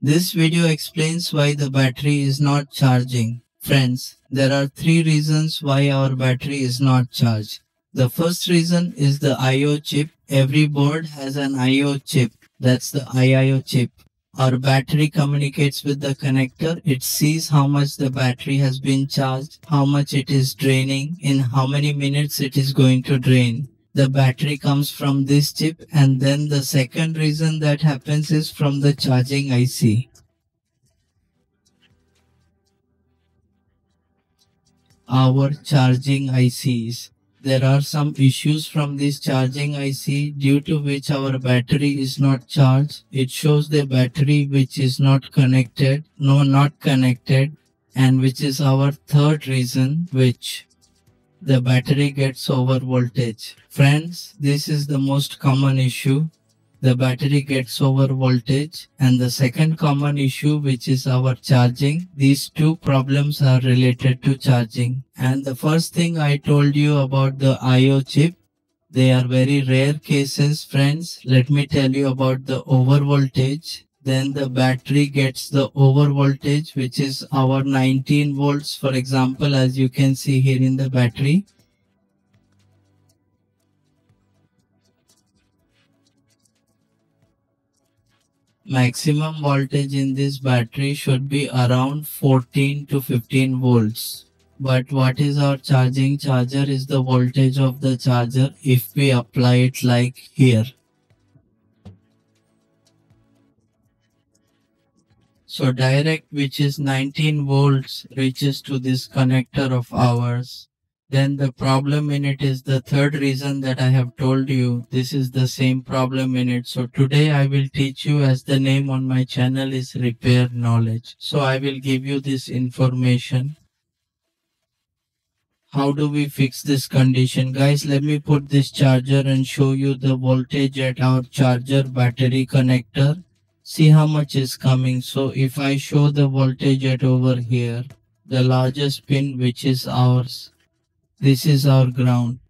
This video explains why the battery is not charging. Friends, there are three reasons why our battery is not charged. The first reason is the I.O. chip. Every board has an I.O. chip. That's the IIO chip. Our battery communicates with the connector. It sees how much the battery has been charged, how much it is draining, in how many minutes it is going to drain the battery comes from this chip and then the second reason that happens is from the charging IC. Our charging ICs. There are some issues from this charging IC due to which our battery is not charged. It shows the battery which is not connected, no not connected and which is our third reason which the battery gets over voltage. Friends, this is the most common issue. The battery gets over voltage and the second common issue which is our charging. These two problems are related to charging. And the first thing I told you about the IO chip, they are very rare cases friends. Let me tell you about the over voltage then the battery gets the over voltage which is our 19 volts for example as you can see here in the battery. Maximum voltage in this battery should be around 14 to 15 volts. But what is our charging charger is the voltage of the charger if we apply it like here So direct which is 19 volts reaches to this connector of ours. Then the problem in it is the third reason that I have told you. This is the same problem in it. So today I will teach you as the name on my channel is repair knowledge. So I will give you this information. How do we fix this condition? Guys, let me put this charger and show you the voltage at our charger battery connector see how much is coming. So if I show the voltage at over here the largest pin which is ours this is our ground.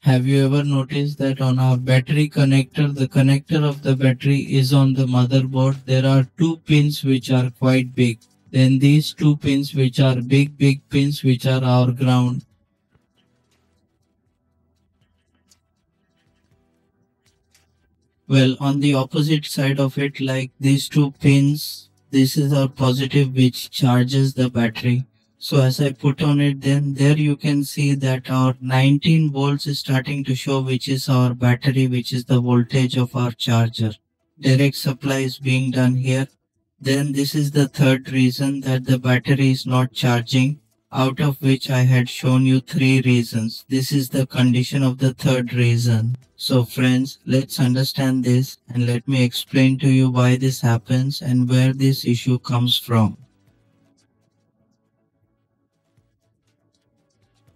Have you ever noticed that on our battery connector the connector of the battery is on the motherboard? There are two pins which are quite big. Then these two pins which are big big pins which are our ground well on the opposite side of it like these two pins this is our positive which charges the battery. So as I put on it then there you can see that our 19 volts is starting to show which is our battery which is the voltage of our charger. Direct supply is being done here. Then this is the third reason that the battery is not charging out of which I had shown you three reasons. This is the condition of the third reason. So friends, let's understand this and let me explain to you why this happens and where this issue comes from.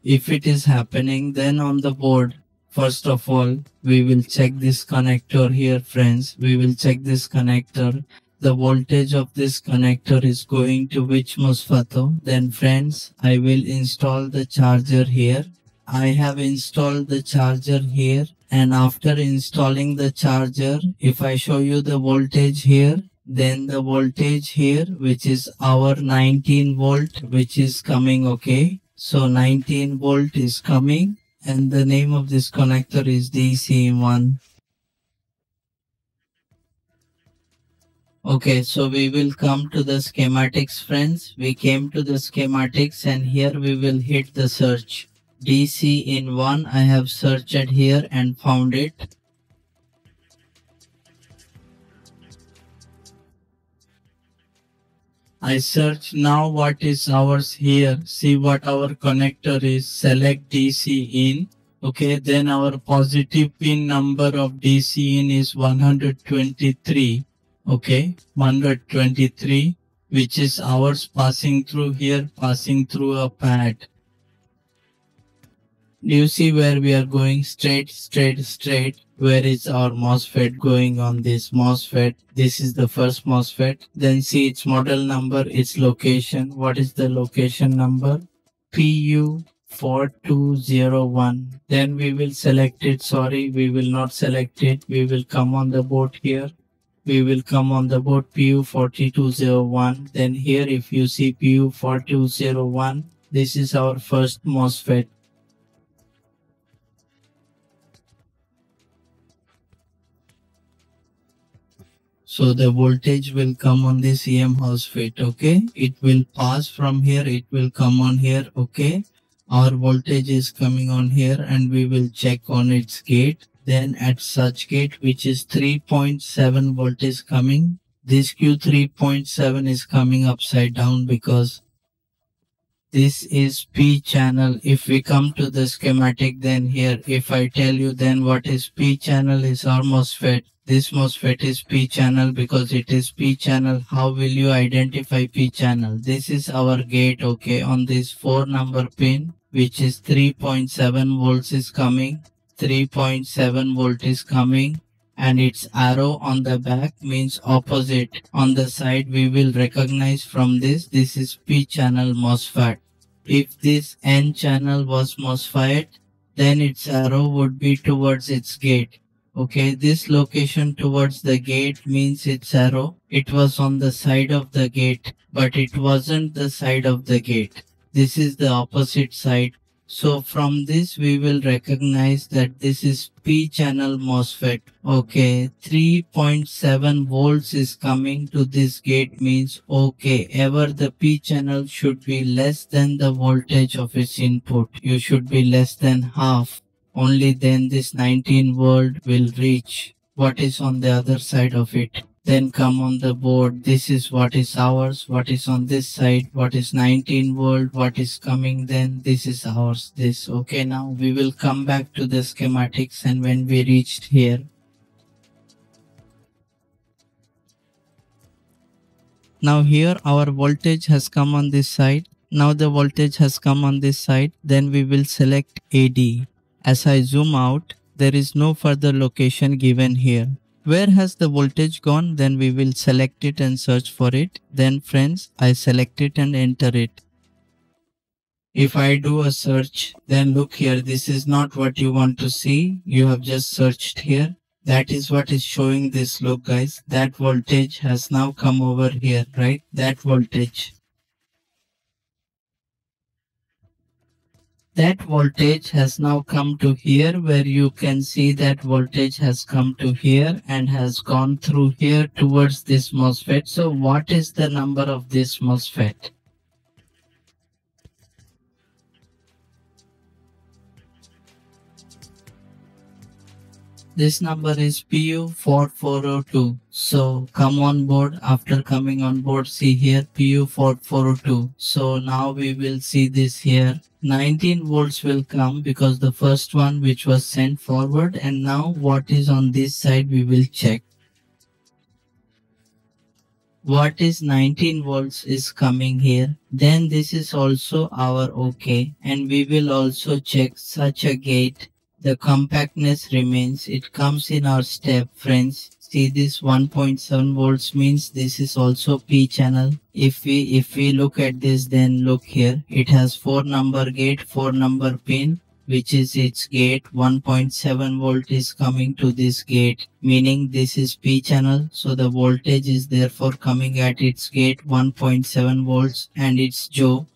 If it is happening then on the board, first of all, we will check this connector here friends. We will check this connector the voltage of this connector is going to which MOSFET then friends I will install the charger here. I have installed the charger here and after installing the charger if I show you the voltage here then the voltage here which is our 19 volt which is coming okay? So 19 volt is coming and the name of this connector is DC1 Okay, so we will come to the schematics friends. We came to the schematics and here we will hit the search. DC in 1 I have searched here and found it. I search now what is ours here. See what our connector is. Select DC in. Okay, then our positive pin number of DC in is 123 okay. 123 which is ours passing through here passing through a pad. Do you see where we are going? Straight straight straight. Where is our MOSFET going on this MOSFET? This is the first MOSFET. Then see its model number its location. What is the location number? PU 4201 then we will select it. Sorry we will not select it. We will come on the board here we will come on the board PU4201 then here if you see PU4201 this is our first MOSFET So the voltage will come on this EM MOSFET, okay? It will pass from here, it will come on here, okay? Our voltage is coming on here and we will check on its gate. Then at such gate, which is 3.7 volt is coming. This Q3.7 is coming upside down because this is P channel. If we come to the schematic, then here, if I tell you then what is P channel is our MOSFET this MOSFET is P channel because it is P channel. How will you identify P channel? This is our gate, okay, on this 4 number pin, which is 3.7 volts is coming. 3.7 volt is coming and its arrow on the back means opposite. On the side we will recognize from this, this is P channel MOSFET. If this N channel was MOSFET, then its arrow would be towards its gate. Okay, this location towards the gate means its arrow. It was on the side of the gate, but it wasn't the side of the gate. This is the opposite side. So from this we will recognize that this is P channel MOSFET. Okay, 3.7 volts is coming to this gate means okay, ever the P channel should be less than the voltage of its input. You should be less than half only then this 19 volt will reach what is on the other side of it. Then come on the board, this is what is ours, what is on this side, what is 19 volt, what is coming then, this is ours, this. Okay, now we will come back to the schematics and when we reached here, Now here our voltage has come on this side. Now the voltage has come on this side. Then we will select AD. As I zoom out, there is no further location given here. Where has the voltage gone? Then we will select it and search for it. Then friends, I select it and enter it. If I do a search, then look here, this is not what you want to see. You have just searched here. That is what is showing this look guys. That voltage has now come over here, right? That voltage. That voltage has now come to here where you can see that voltage has come to here and has gone through here towards this MOSFET. So what is the number of this MOSFET? This number is PU4402. So come on board. After coming on board, see here PU4402. So now we will see this here. 19 volts will come because the first one which was sent forward and now what is on this side we will check what is 19 volts is coming here then this is also our okay and we will also check such a gate the compactness remains. It comes in our step friends. See this 1.7 volts means this is also p channel. If we if we look at this then look here. It has four number gate four number pin which is its gate. 1.7 volt is coming to this gate meaning this is p channel. So the voltage is therefore coming at its gate 1.7 volts and its joe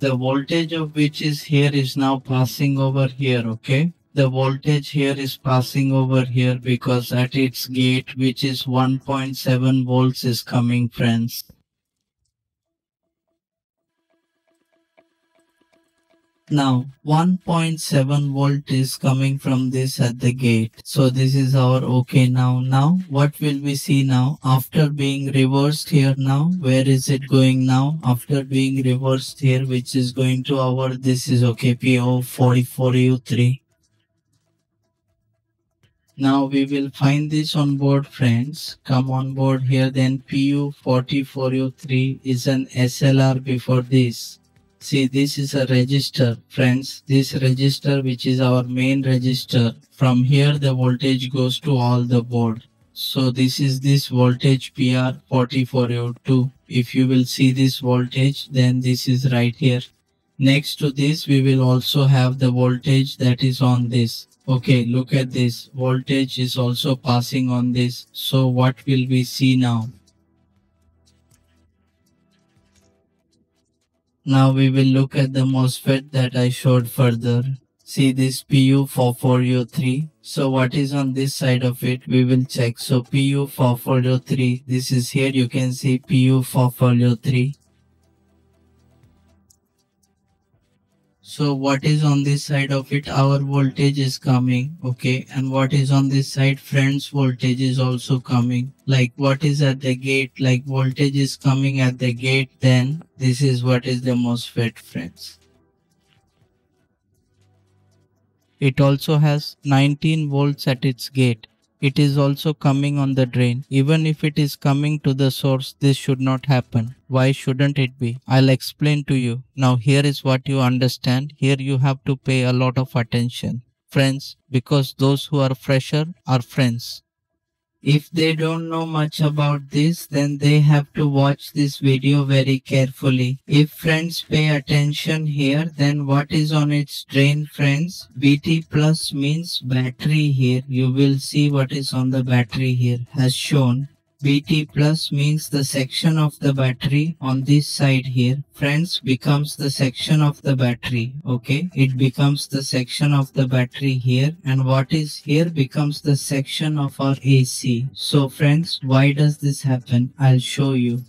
the voltage of which is here is now passing over here okay? The voltage here is passing over here because at its gate which is 1.7 volts is coming friends Now 1.7 volt is coming from this at the gate. So this is our okay now. Now what will we see now after being reversed here now? Where is it going now? After being reversed here which is going to our this is okay PO44U3. Now we will find this on board friends. Come on board here then PU4403 is an SLR before this. See, this is a register, friends. This register, which is our main register, from here the voltage goes to all the board. So this is this voltage PR4402. If you will see this voltage, then this is right here. Next to this, we will also have the voltage that is on this. Okay, look at this. Voltage is also passing on this. So what will we see now? Now we will look at the MOSFET that I showed further. See this PU4403. So what is on this side of it? We will check. So PU4403. This is here. You can see PU4403. So what is on this side of it? Our voltage is coming. Okay. And what is on this side? Friends voltage is also coming. Like what is at the gate? Like voltage is coming at the gate. Then this is what is the MOSFET friends. It also has 19 volts at its gate it is also coming on the drain. Even if it is coming to the source, this should not happen. Why shouldn't it be? I'll explain to you. Now here is what you understand. Here you have to pay a lot of attention. Friends, because those who are fresher are friends. If they don't know much about this, then they have to watch this video very carefully. If friends pay attention here, then what is on its drain friends? BT plus means battery here. You will see what is on the battery here has shown. BT plus means the section of the battery on this side here. Friends becomes the section of the battery. Okay. It becomes the section of the battery here. And what is here becomes the section of our AC. So friends, why does this happen? I'll show you.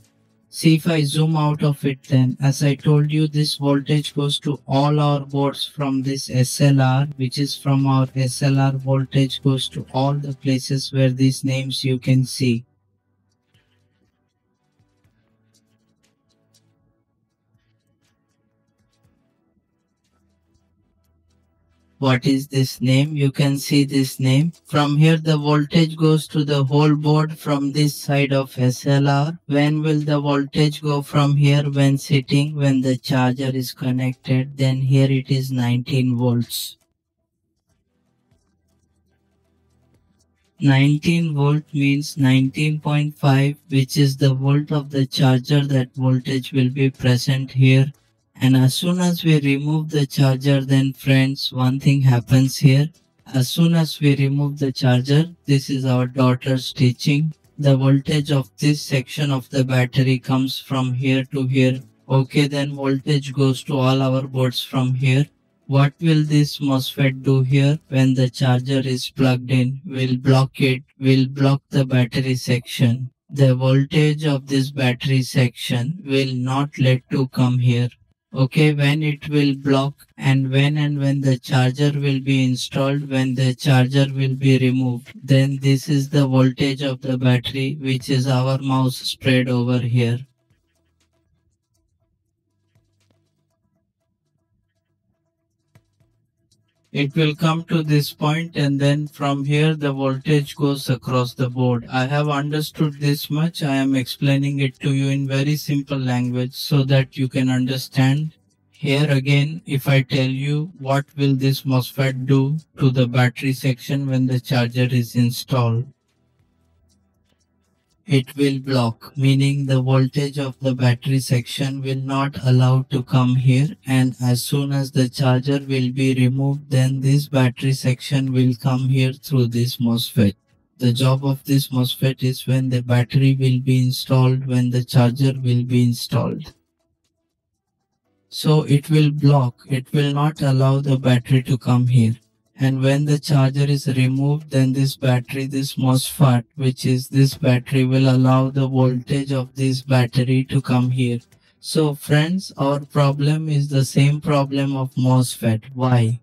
See if I zoom out of it then, as I told you this voltage goes to all our boards from this SLR which is from our SLR voltage goes to all the places where these names you can see. What is this name? You can see this name. From here the voltage goes to the whole board from this side of SLR when will the voltage go from here? When sitting when the charger is connected then here it is 19 volts. 19 volt means 19.5 which is the volt of the charger that voltage will be present here and as soon as we remove the charger then friends one thing happens here. As soon as we remove the charger this is our daughter's teaching. The voltage of this section of the battery comes from here to here. Okay then voltage goes to all our boards from here. What will this MOSFET do here? When the charger is plugged in? Will block it, will block the battery section. The voltage of this battery section will not let to come here okay when it will block and when and when the charger will be installed when the charger will be removed then this is the voltage of the battery which is our mouse spread over here it will come to this point and then from here the voltage goes across the board. I have understood this much. I am explaining it to you in very simple language so that you can understand. Here again, if I tell you what will this MOSFET do to the battery section when the charger is installed it will block, meaning the voltage of the battery section will not allow to come here and as soon as the charger will be removed then this battery section will come here through this MOSFET. The job of this MOSFET is when the battery will be installed, when the charger will be installed. So it will block, it will not allow the battery to come here and when the charger is removed then this battery this MOSFET which is this battery will allow the voltage of this battery to come here. So friends our problem is the same problem of MOSFET. Why?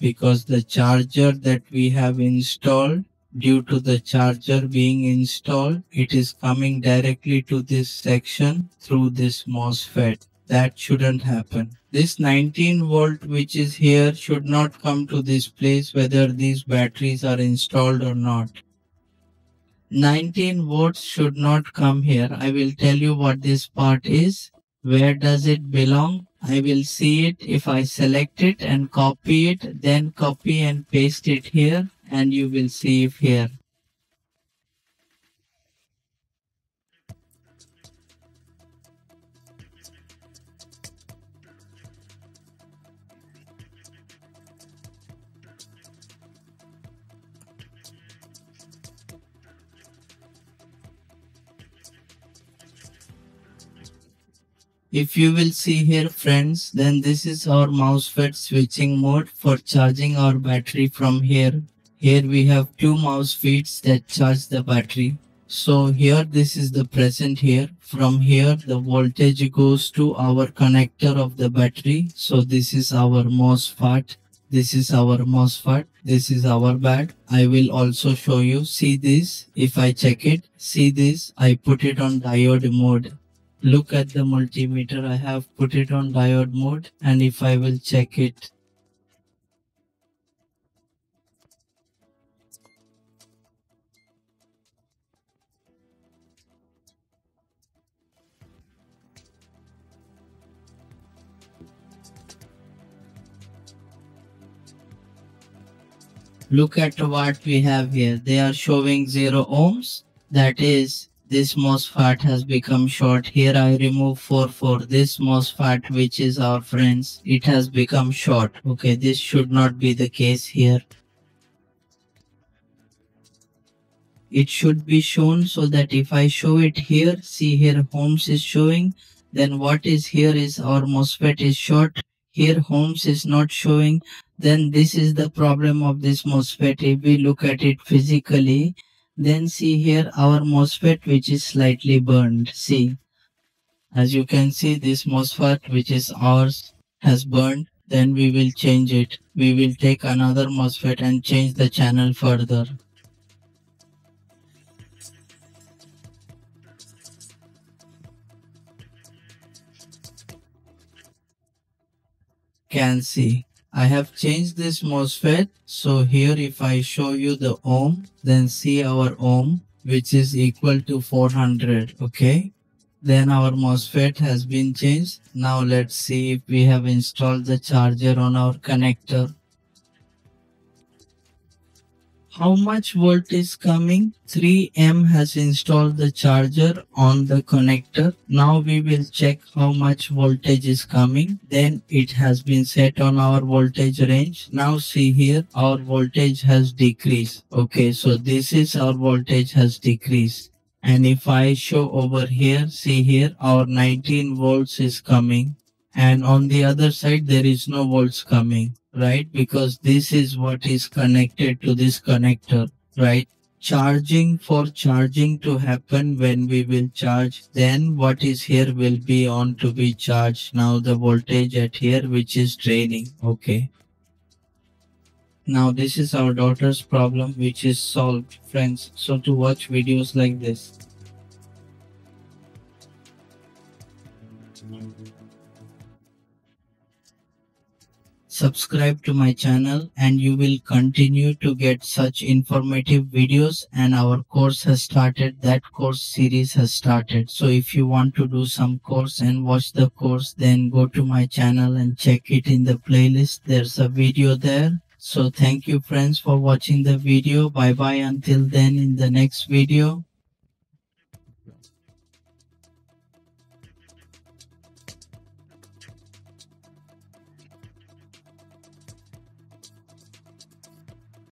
Because the charger that we have installed due to the charger being installed it is coming directly to this section through this MOSFET. That shouldn't happen this 19 volt which is here should not come to this place whether these batteries are installed or not. 19 volts should not come here. I will tell you what this part is. Where does it belong? I will see it if I select it and copy it then copy and paste it here and you will see it here. If you will see here friends, then this is our MOSFET switching mode for charging our battery from here. Here we have two MOSFETs that charge the battery. So here this is the present here. From here the voltage goes to our connector of the battery. So this is our MOSFET. This is our MOSFET. This is our bad. I will also show you. See this. If I check it, see this. I put it on diode mode. Look at the multimeter. I have put it on diode mode. And if I will check it, Look at what we have here. They are showing 0 ohms. That is, this MOSFET has become short. Here I remove 4 for this MOSFET which is our friends. It has become short. Okay, this should not be the case here. It should be shown so that if I show it here, see here ohms is showing. Then what is here is our MOSFET is short. Here ohms is not showing then this is the problem of this MOSFET. If we look at it physically, then see here our MOSFET which is slightly burned. See, as you can see this MOSFET which is ours has burned. Then we will change it. We will take another MOSFET and change the channel further. Can see I have changed this MOSFET. So here if I show you the ohm, then see our ohm which is equal to 400. Okay. Then our MOSFET has been changed. Now let's see if we have installed the charger on our connector how much volt is coming? 3m has installed the charger on the connector. Now we will check how much voltage is coming. Then it has been set on our voltage range. Now see here our voltage has decreased. Okay so this is our voltage has decreased. And if I show over here see here our 19 volts is coming. And on the other side there is no volts coming right? Because this is what is connected to this connector, right? Charging for charging to happen when we will charge, then what is here will be on to be charged. Now the voltage at here which is draining, okay? Now this is our daughter's problem which is solved, friends. So to watch videos like this, subscribe to my channel and you will continue to get such informative videos and our course has started that course series has started. So if you want to do some course and watch the course then go to my channel and check it in the playlist. There's a video there. So thank you friends for watching the video. Bye bye. Until then in the next video